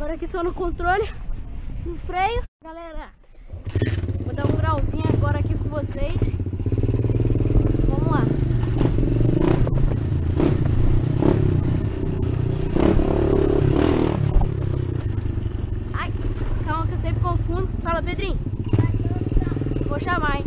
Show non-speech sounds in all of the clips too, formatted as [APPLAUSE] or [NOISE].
Bora aqui só no controle, no freio. Galera, vou dar um grauzinho agora aqui com vocês. Vamos lá. Ai, calma que eu sempre confundo. Fala, Pedrinho. Vou chamar, hein?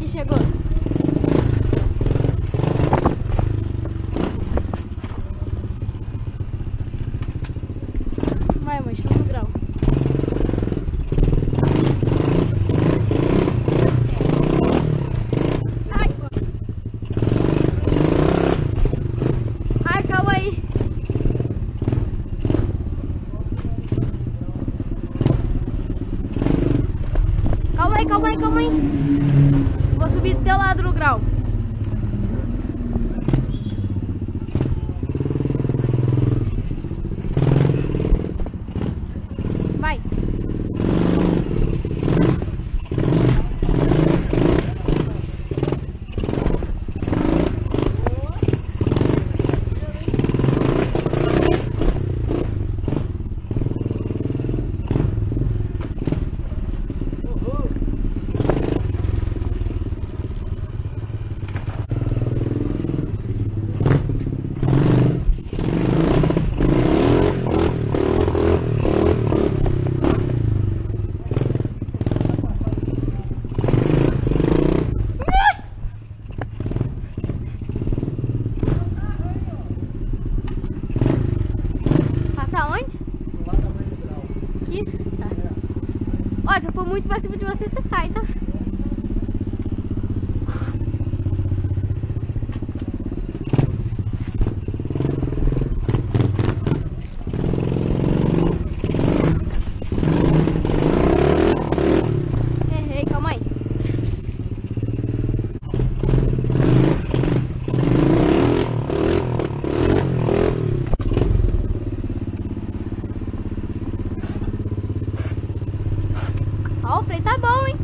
Olha lá que chegou. Vai, mãe, chama no grau. Ai. Ai, calma aí. Calma aí, calma aí, calma aí. Vou subir do teu lado no grau. Vai. Passa onde? Aqui? Tá. Ó, se eu for muito pra cima de você, você sai, tá? Errei, calma aí. Ó, o freio tá bom, hein?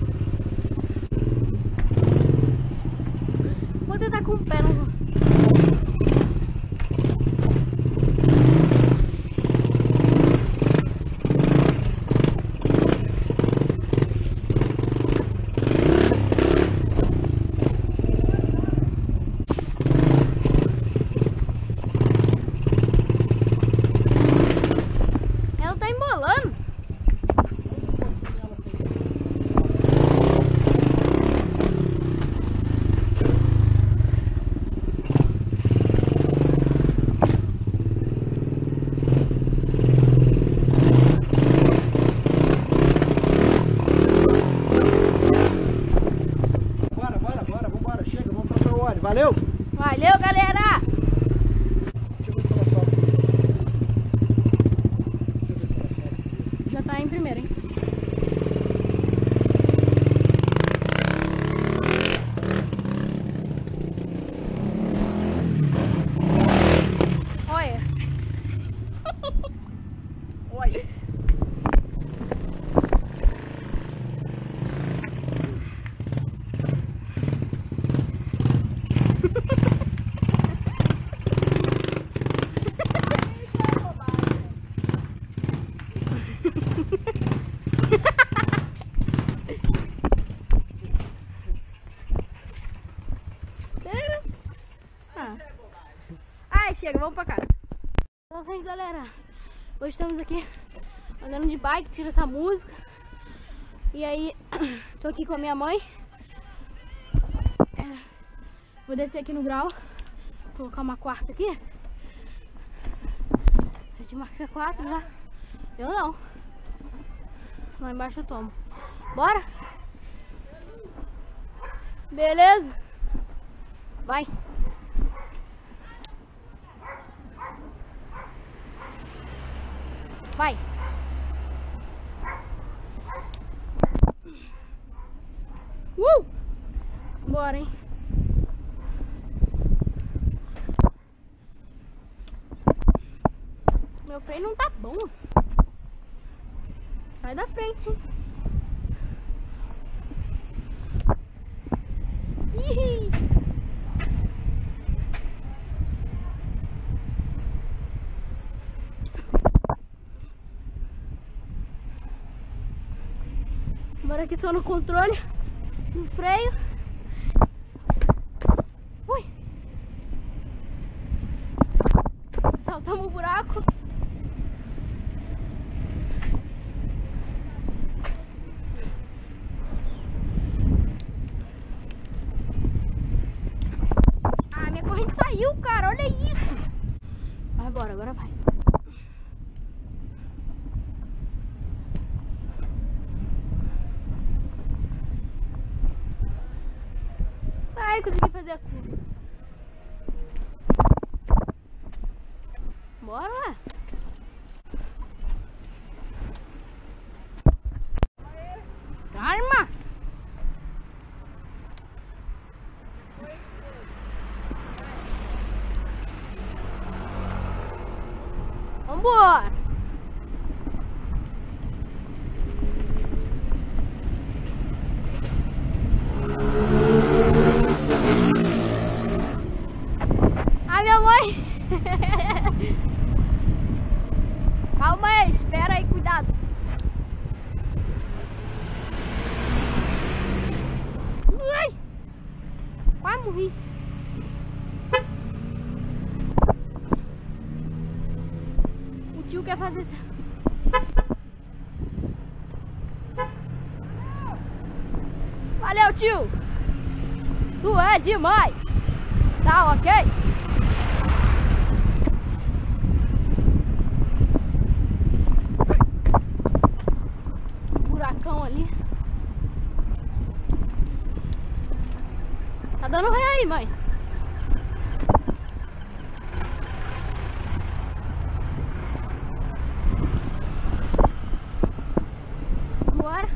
Valeu! Valeu, galera! Deixa eu ver se ela sobe. Deixa eu ver se ela sobe. Já tá primeiro, hein? Olha. Oi! Sério? Ah. Ai, chega, vamos pra casa. Então, gente, galera. Hoje estamos aqui andando de bike, tira essa música. E aí, [CLEARS THROAT] tô aqui com a minha mãe. É, vou descer aqui no grau. Colocar uma quarta aqui. A gente marca quatro já. Eu não. Lá embaixo eu tomo. Bora? Beleza? Vai. Vai. Uh! Bora, hein? Meu freio não tá bom. Sai da frente, hein? Ih! Bora aqui só no controle, no freio. Ui! Saltamos o buraco. Ah, minha corrente saiu, cara. Olha isso. Vai, bora, agora vai. Ai, consegui fazer a curva. Bora lá. Calma. Vambora. Minha mãe. Calma aí, espera aí, cuidado. Ai, quase morri. O tio quer fazer isso. Valeu, tio. Tu é demais. Tá ok? Ali. Tá dando ré aí, mãe. Bora.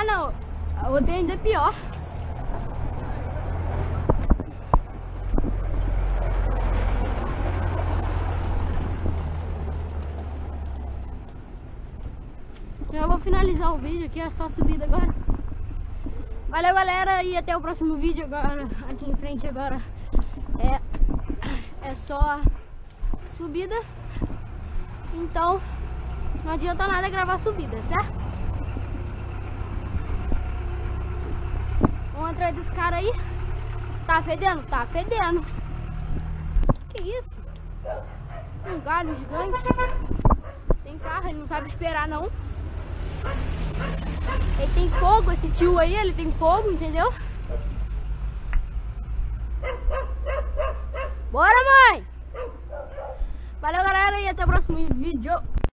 Ah, não. O outro ainda pior. Já vou finalizar o vídeo aqui, é só subida agora. Valeu, galera, e até o próximo vídeo agora. Aqui em frente agora é, é só subida. Então, não adianta nada gravar subida, certo? Vamos atrás desse cara aí. Tá fedendo? Tá fedendo. Que que é isso? Um galho gigante. Tem carro, ele não sabe esperar não. Ele tem fogo, esse tio aí, ele tem fogo, entendeu?